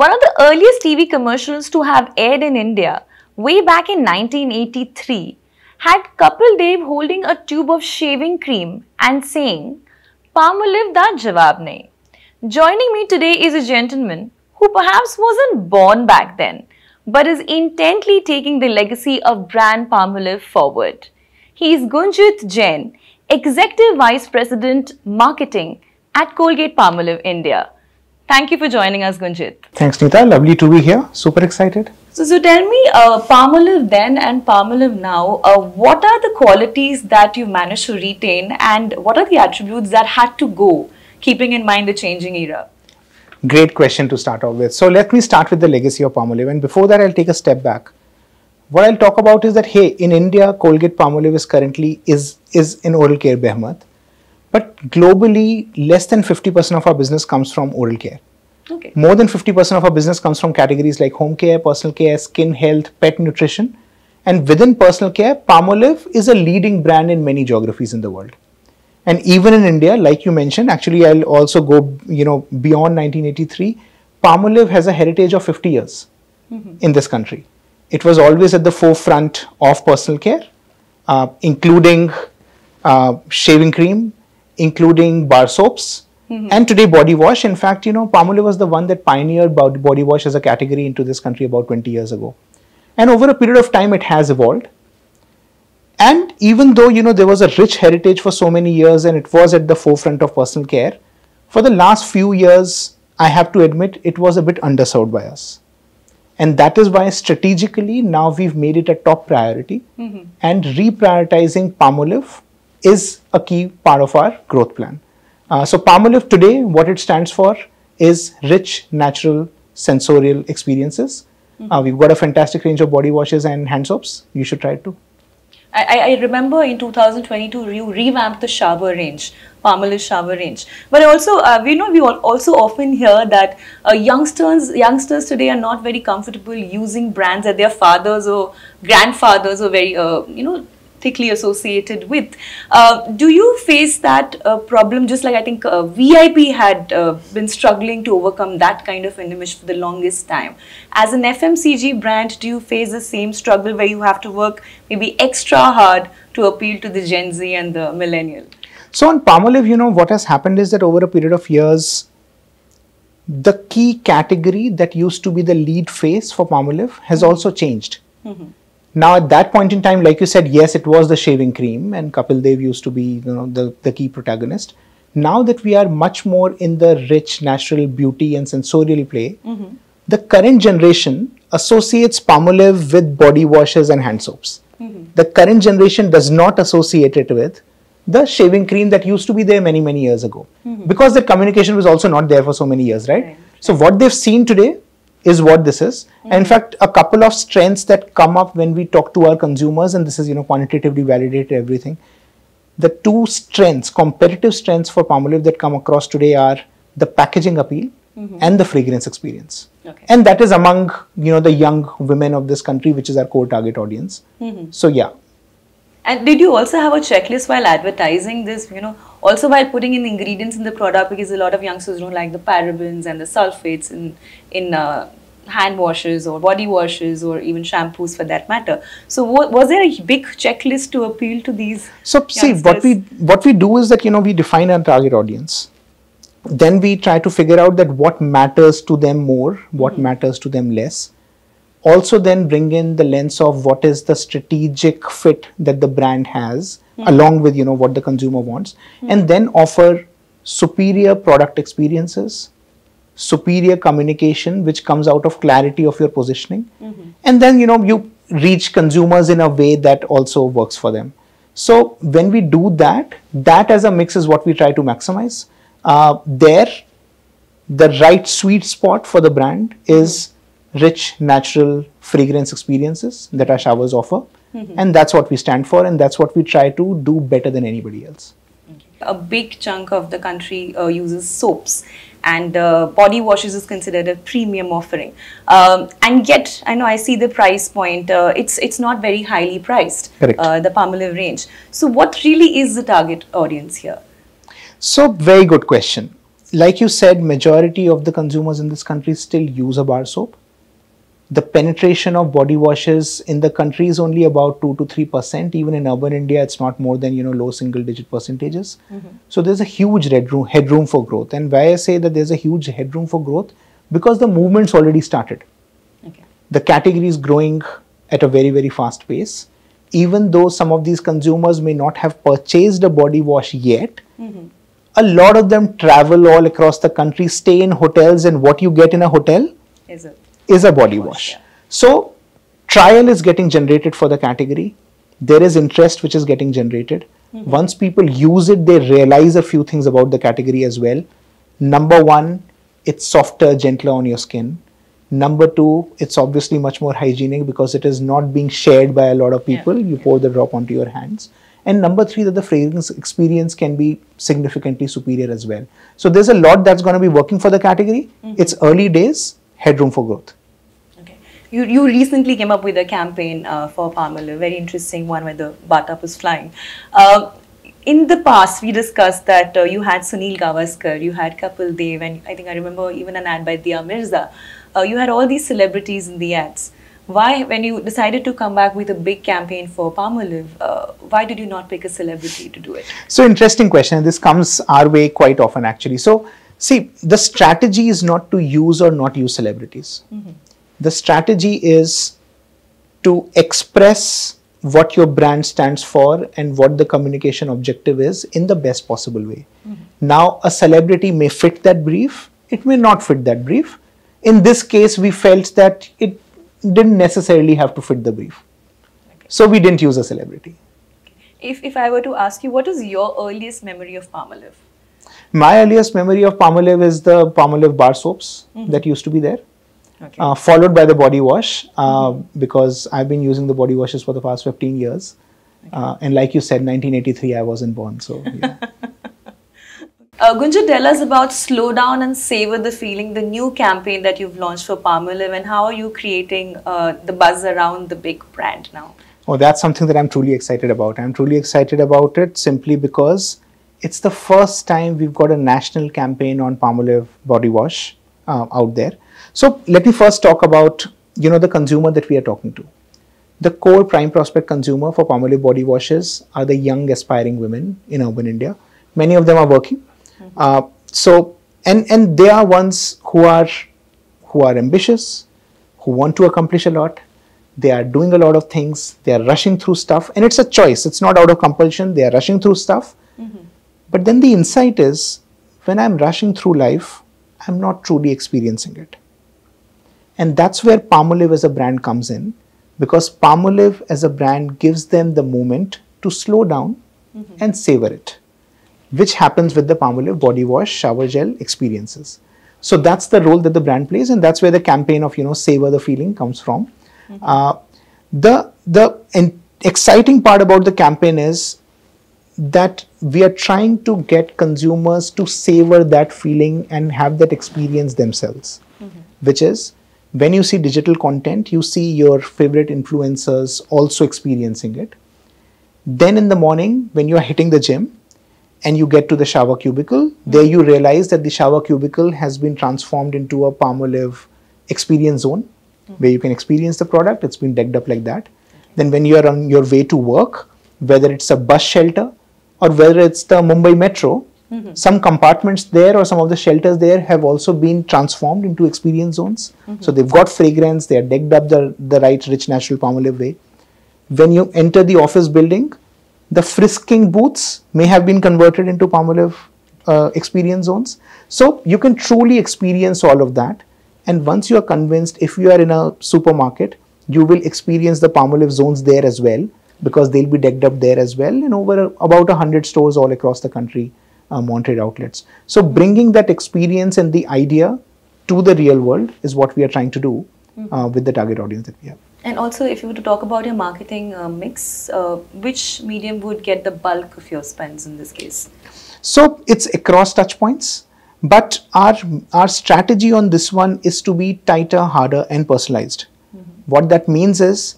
One of the earliest TV commercials to have aired in India, way back in 1983, had Kapil Dev holding a tube of shaving cream and saying, Palmolive da jawab nahi. Joining me today is a gentleman who perhaps wasn't born back then, but is intently taking the legacy of brand Palmolive forward. He is Gunjit Jain, Executive Vice President Marketing at Colgate Palmolive India. Thank you for joining us, Gunjit. Thanks, Neeta. Lovely to be here. Super excited. So, so tell me, uh, Palmolive then and Palmolive now, uh, what are the qualities that you've managed to retain and what are the attributes that had to go, keeping in mind the changing era? Great question to start off with. So let me start with the legacy of Palmolive and before that I'll take a step back. What I'll talk about is that hey, in India, Colgate Palmolive is currently is is an oral care behemoth. But globally, less than 50% of our business comes from oral care. Okay. More than 50% of our business comes from categories like home care, personal care, skin health, pet nutrition. And within personal care, Palmolive is a leading brand in many geographies in the world. And even in India, like you mentioned, actually I'll also go, you know, beyond 1983, Palmolive has a heritage of 50 years mm-hmm. in this country. It was always at the forefront of personal care, uh, including uh, shaving cream, including bar soaps, mm-hmm. and today body wash. In fact, you know, Palmolive was the one that pioneered body wash as a category into this country about 20 years ago. And over a period of time, it has evolved. And even though, you know, there was a rich heritage for so many years and it was at the forefront of personal care, for the last few years, I have to admit, it was a bit underserved by us. And that is why strategically now we've made it a top priority mm-hmm. and reprioritizing Palmolive is a key part of our growth plan. Uh, so Palmolive today, what it stands for is rich, natural, sensorial experiences. Mm-hmm. Uh, we've got a fantastic range of body washes and hand soaps. You should try it too. I, I, remember in 2022 you revamped the shower range, Palmolive shower range. But also, uh, we know we also often hear that uh, youngsters youngsters today are not very comfortable using brands that their fathers or grandfathers or very uh, you know thickly associated with. Uh, do you face that uh, problem just like I think uh, VIP had uh, been struggling to overcome that kind of an image for the longest time? As an FMCG brand, do you face the same struggle where you have to work maybe extra hard to appeal to the Gen Z and the millennial? So on Palmolive, you know, what has happened is that over a period of years, the key category that used to be the lead face for Palmolive has mm -hmm. also changed. Mm -hmm now, at that point in time, like you said, yes, it was the shaving cream, and Kapil Dev used to be you know, the, the key protagonist. Now that we are much more in the rich natural beauty and sensorial play, mm-hmm. the current generation associates Palmolive with body washes and hand soaps. Mm-hmm. The current generation does not associate it with the shaving cream that used to be there many, many years ago. Mm-hmm. Because the communication was also not there for so many years, right? right. So, what they've seen today is what this is. Mm-hmm. In fact, a couple of strengths that come up when we talk to our consumers, and this is you know quantitatively validated everything. The two strengths, competitive strengths for Palmolive that come across today are the packaging appeal mm-hmm. and the fragrance experience. Okay. And that is among you know the young women of this country, which is our core target audience. Mm-hmm. So yeah. And did you also have a checklist while advertising this? You know, also while putting in ingredients in the product because a lot of youngsters don't like the parabens and the sulfates in in uh, hand washes or body washes or even shampoos for that matter. So was there a big checklist to appeal to these? So see what we what we do is that you know we define our target audience. Then we try to figure out that what matters to them more, what mm-hmm. matters to them less. Also then bring in the lens of what is the strategic fit that the brand has mm-hmm. along with you know what the consumer wants mm-hmm. and then offer superior product experiences superior communication which comes out of clarity of your positioning mm-hmm. and then you know you reach consumers in a way that also works for them so when we do that that as a mix is what we try to maximize uh, there the right sweet spot for the brand is mm-hmm. Rich natural fragrance experiences that our showers offer mm-hmm. and that's what we stand for and that's what we try to do better than anybody else a big chunk of the country uh, uses soaps and uh, body washes is considered a premium offering. Um, and yet, I know I see the price point. Uh, it's it's not very highly priced. Uh, the Palmolive range. So, what really is the target audience here? So, very good question. like you said, majority of the consumers in this country still use a bar soap. The penetration of body washes in the country is only about two to three percent. Even in urban India, it's not more than you know low single digit percentages. Mm-hmm. So there's a huge headroom headroom for growth. And why I say that there's a huge headroom for growth because the movement's already started. Okay. The category is growing at a very very fast pace. Even though some of these consumers may not have purchased a body wash yet, mm-hmm. a lot of them travel all across the country, stay in hotels, and what you get in a hotel Is it? Is a body wash. yeah. So, trial is getting generated for the category. There is interest which is getting generated. Mm-hmm. Once people use it, they realize a few things about the category as well. Number one, it's softer, gentler on your skin. Number two, it's obviously much more hygienic because it is not being shared by a lot of Yeah. people. You pour the drop onto your hands. And number three, that the fragrance experience can be significantly superior as well. So there's a lot that's going to be working for the category. Mm-hmm. It's early days, headroom for growth. You, you recently came up with a campaign uh, for Palmolive, very interesting one where the bathtub was flying. Uh, in the past, we discussed that uh, you had Sunil Gavaskar, you had Kapil Dev, and I think I remember even an ad by Dia Mirza. Uh, you had all these celebrities in the ads. Why, when you decided to come back with a big campaign for Palmolive, uh, why did you not pick a celebrity to do it? So interesting question. This comes our way quite often actually. So see, the strategy is not to use or not use celebrities. The strategy is to express what your brand stands for and what the communication objective is in the best possible way. Mm-hmm. Now, a celebrity may fit that brief, it may not fit that brief. In this case, we felt that it didn't necessarily have to fit the brief. So we didn't use a celebrity. If, if I were to ask you, what is your earliest memory of Palmolive? My earliest memory of Palmolive is the Palmolive bar soaps mm-hmm. that used to be there, Okay. uh, followed by the body wash uh, because I've been using the body washes for the past 15 years. Uh, and like you said, 1983, I wasn't born. So, yeah. Uh, Gunja, tell us about Slow Down and Savor the Feeling, the new campaign that you've launched for Palmolive, and how are you creating uh, the buzz around the big brand now? oh, that's something that I'm truly excited about. I'm truly excited about it simply because it's the first time we've got a national campaign on Palmolive body wash uh, out there. So, let me first talk about you know the consumer that we are talking to. The core prime prospect consumer for Palmolive body washes are the young aspiring women in urban India. Many of them are working. Uh, so and and they are ones who are who are ambitious, who want to accomplish a lot. They are doing a lot of things. They are rushing through stuff, and it's a choice. It's not out of compulsion. They are rushing through stuff. But then the insight is when I'm rushing through life, I'm not truly experiencing it. And that's where Palmolive as a brand comes in because Palmolive as a brand gives them the moment to slow down mm-hmm. and savor it, which happens with the Palmolive body wash shower gel experiences. So that's the role that the brand plays, and that's where the campaign of you know savor the feeling comes from. Mm-hmm. Uh, the the exciting part about the campaign is that we are trying to get consumers to savor that feeling and have that experience themselves mm-hmm. which is when you see digital content you see your favorite influencers also experiencing it. Then in the morning when you are hitting the gym and you get to the shower cubicle there you realize that the shower cubicle has been transformed into a palmolive experience zone where you can experience the product. It's been decked up like that. Then when you are on your way to work whether it's a bus shelter or whether it's the mumbai metro some compartments there or some of the shelters there have also been transformed into experience zones so they've got fragrance they are decked up the, the right rich natural palmolive way when you enter the office building, the frisking booths may have been converted into Palmolive uh, experience zones. So you can truly experience all of that. And once you are convinced, if you are in a supermarket, you will experience the Palmolive zones there as well because they'll be decked up there as well in over about 100 stores all across the country, mounted outlets. So bringing that experience and the idea to the real world is what we are trying to do uh, with the target audience that we have. And also, if you were to talk about your marketing uh, mix, uh, which medium would get the bulk of your spends in this case? So it's across touch points, but our our strategy on this one is to be tighter, harder, and personalized. What that means is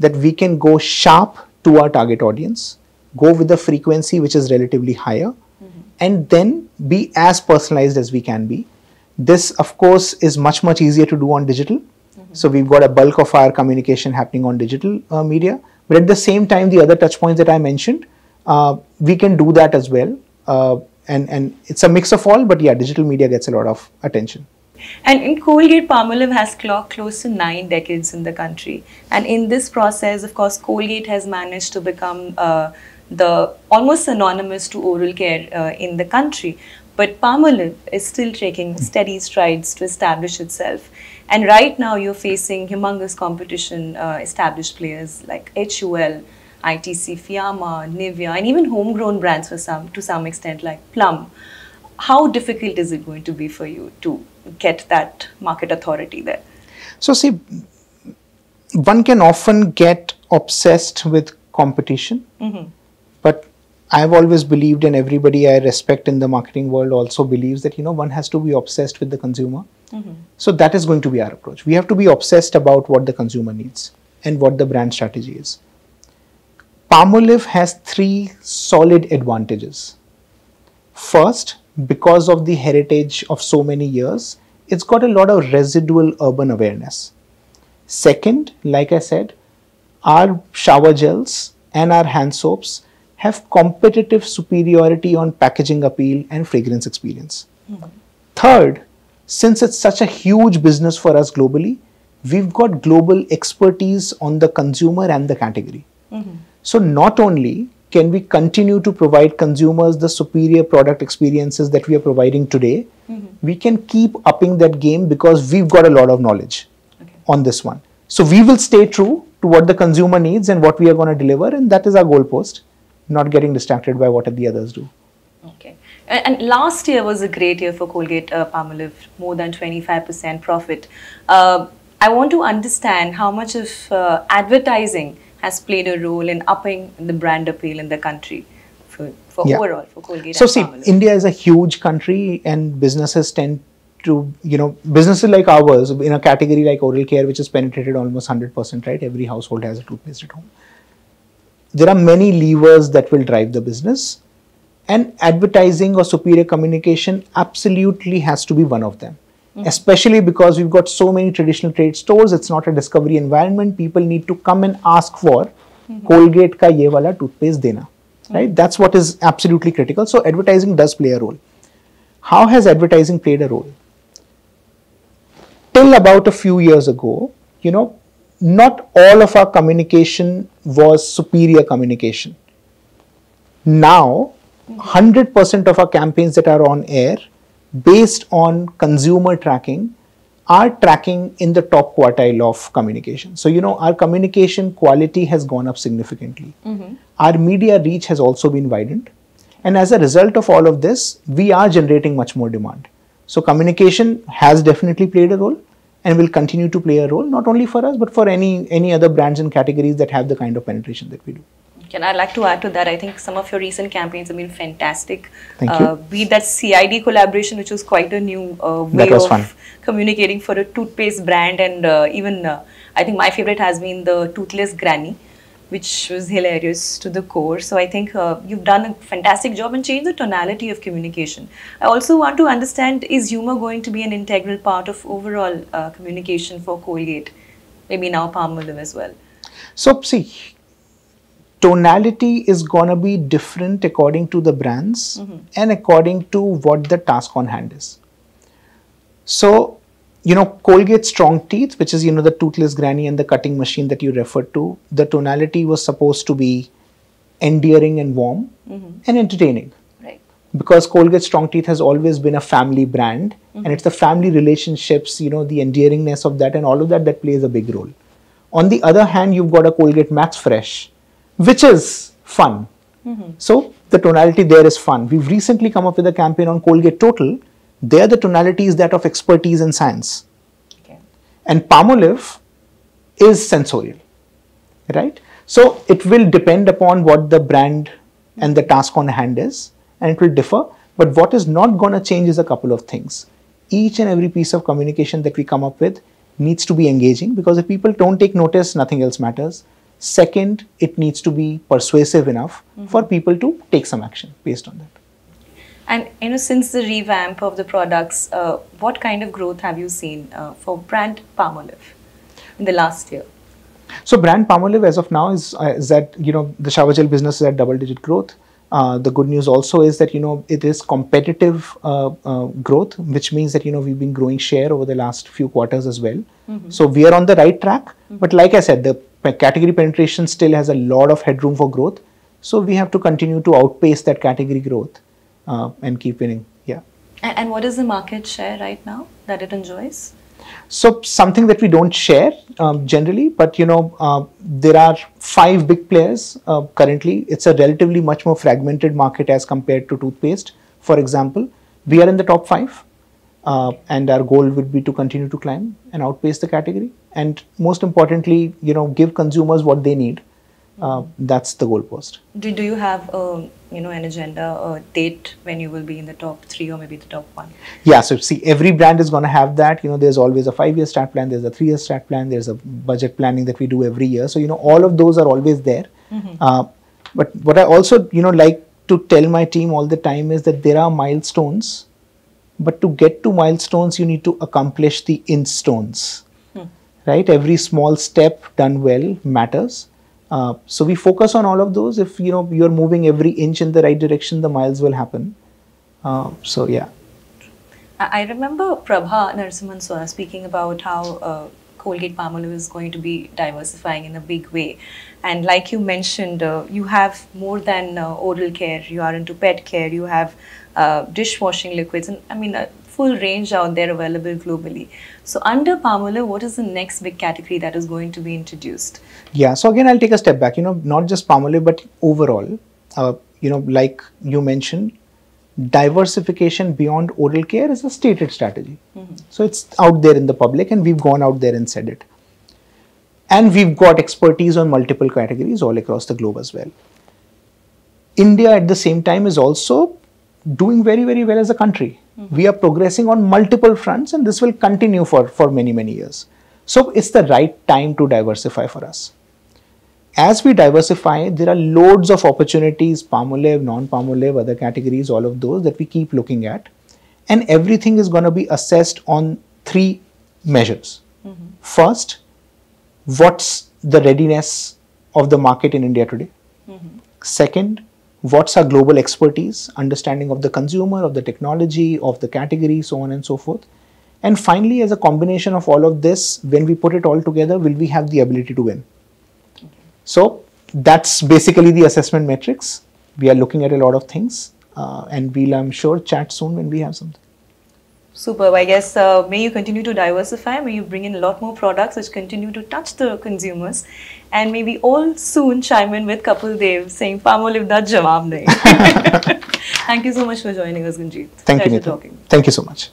that we can go sharp to our target audience, go with the frequency which is relatively higher, and then be as personalized as we can be. This, of course, is much, much easier to do on digital. So we've got a bulk of our communication happening on digital uh, media. But at the same time, the other touch points that I mentioned, uh, we can do that as well. Uh, and, and it's a mix of all, but yeah, digital media gets a lot of attention. And in Colgate, Palmolive has clocked close to nine decades in the country. And in this process, of course, Colgate has managed to become uh, the almost synonymous to oral care uh, in the country. But Palmolive is still taking steady strides to establish itself. And right now, you're facing humongous competition, uh, established players like HUL, ITC, Fiama, Nivea, and even homegrown brands for some to some extent like Plum. How difficult is it going to be for you to get that market authority there? So, see, one can often get obsessed with competition, Mm-hmm. But I've always believed, and everybody I respect in the marketing world also believes that you know one has to be obsessed with the consumer. Mm-hmm. So that is going to be our approach. We have to be obsessed about what the consumer needs and what the brand strategy is. Palmolive has three solid advantages. First, because of the heritage of so many years, it's got a lot of residual urban awareness. Second, like I said, our shower gels and our hand soaps have competitive superiority on packaging appeal and fragrance experience. Third, since it's such a huge business for us globally, we've got global expertise on the consumer and the category. So, not only can we continue to provide consumers the superior product experiences that we are providing today, we can keep upping that game because we've got a lot of knowledge Okay. on this one. So, we will stay true to what the consumer needs and what we are going to deliver, and that is our goalpost, not getting distracted by what the others do. Okay. And, and last year was a great year for Colgate uh, Palmolive, more than 25% profit. Uh, I want to understand how much of uh, advertising has played a role in upping the brand appeal in the country for, for Yeah. overall for Colgate So see, Palmolive. India is a huge country, and businesses tend to, you know, businesses like ours in a category like oral care, which is penetrated almost hundred percent, right? Every household has a toothpaste at home. There are many levers that will drive the business, and advertising or superior communication absolutely has to be one of them. Mm-hmm. Especially because we've got so many traditional trade stores, it's not a discovery environment. People need to come and ask for mm-hmm. Colgate ka ye wala toothpaste dena mm-hmm. right? That's what is absolutely critical. So advertising does play a role. How has advertising played a role? Till about a few years ago you know not all of our communication was superior communication. Now 100% of our campaigns that are on air based on consumer tracking are tracking in the top quartile of communication. So you know our communication quality has gone up significantly. Mm-hmm. Our media reach has also been widened. And as a result of all of this we are generating much more demand. So communication has definitely played a role and will continue to play a role not only for us but for any any other brands and categories that have the kind of penetration that we do Can I like to add to that? I think some of your recent campaigns have been fantastic. Thank uh, you. Be that CID collaboration, which was quite a new uh, way of fun. communicating for a toothpaste brand, and uh, even uh, I think my favorite has been the Toothless Granny, which was hilarious to the core. So I think uh, you've done a fantastic job and changed the tonality of communication. I also want to understand: is humor going to be an integral part of overall uh, communication for Colgate? Maybe now Palmolive as well. So, see, tonality is going to be different according to the brands and according to what the task on hand is. So, you know, Colgate Strong Teeth, which is, you know, the toothless granny and the cutting machine that you referred to, the tonality was supposed to be endearing and warm mm-hmm. and entertaining Right. because Colgate Strong Teeth has always been a family brand mm-hmm. and it's the family relationships, you know, the endearingness of that and all of that that plays a big role. On the other hand, you've got a Colgate Max Fresh, which is fun. Mm-hmm. So the tonality there is fun. We've recently come up with a campaign on Colgate Total. There, the tonality is that of expertise and science. Okay. And Palmolive is sensorial, right? So it will depend upon what the brand and the task on hand is, and it will differ. But what is not going to change is a couple of things. Each and every piece of communication that we come up with needs to be engaging because if people don't take notice, nothing else matters. Second, it needs to be persuasive enough mm-hmm. for people to take some action based on that. And you know, since the revamp of the products, uh, what kind of growth have you seen uh, for brand Palmolive in the last year? So brand Palmolive as of now is, uh, is that you know the shower gel business is at double digit growth. Uh, the good news also is that you know it is competitive uh, uh, growth, which means that you know we've been growing share over the last few quarters as well. Mm-hmm. So we are on the right track. Mm-hmm. But like I said, the category penetration still has a lot of headroom for growth. So we have to continue to outpace that category growth uh, and keep winning. Yeah. And, and what is the market share right now that it enjoys? So something that we don't share um, generally, but you know, uh, there are five big players uh, currently. It's a relatively much more fragmented market as compared to toothpaste. For example, we are in the top five, uh, and our goal would be to continue to climb and outpace the category. And most importantly, you know, give consumers what they need uh, that's the goalpost. Do, do you have a, um, you know an agenda a date when you will be in the top three or maybe the top one? Yeah, so see, every brand is going to have that. You know, there's always a five-year strat plan, there's a three-year strat plan, there's a budget planning that we do every year. So you know, all of those are always there. Mm-hmm. Uh, but what I also you know like to tell my team all the time is that there are milestones, but to get to milestones, you need to accomplish the in stones. Hmm. Right, every small step done well matters uh, so we focus on all of those. If you know you're moving every inch in the right direction, the miles will happen. Uh, so yeah. I remember Prabha Narasimhan speaking about how uh, Colgate Palmolive is going to be diversifying in a big way. And like you mentioned, uh, you have more than uh, oral care. You are into pet care. You have dishwashing liquids, and I mean full range out there available globally. So under Palmolive, what is the next big category that is going to be introduced? Yeah, so again, I'll take a step back. You know, not just Palmolive, but overall, uh, you know, like you mentioned, diversification beyond oral care is a stated strategy. Mm-hmm. So it's out there in the public, and we've gone out there and said it. And we've got expertise on multiple categories all across the globe as well. India at the same time is also doing very, very well as a country. Mm-hmm. We are progressing on multiple fronts, and this will continue for, for many, many years. So it's the right time to diversify for us. As we diversify, there are loads of opportunities, palm Palmolive, non-Palmolive, other categories, all of those that we keep looking at. And everything is going to be assessed on three measures. Mm-hmm. First, what's the readiness of the market in India today? Mm-hmm. Second, what's our global expertise, understanding of the consumer, of the technology, of the category, so on and so forth. And finally, as a combination of all of this, when we put it all together, will we have the ability to win? Okay. So that's basically the assessment metrics. We are looking at a lot of things, uh, and we'll, I'm sure, chat soon when we have something. Superb. I guess uh, may you continue to diversify, may you bring in a lot more products which continue to touch the consumers, and maybe all soon chime in with Kapil Dev saying Palmolive da jawab nahi. Thank you so much for joining us, Gunjit. Thank Pleasure you, Neeta. Talking. Thank you so much.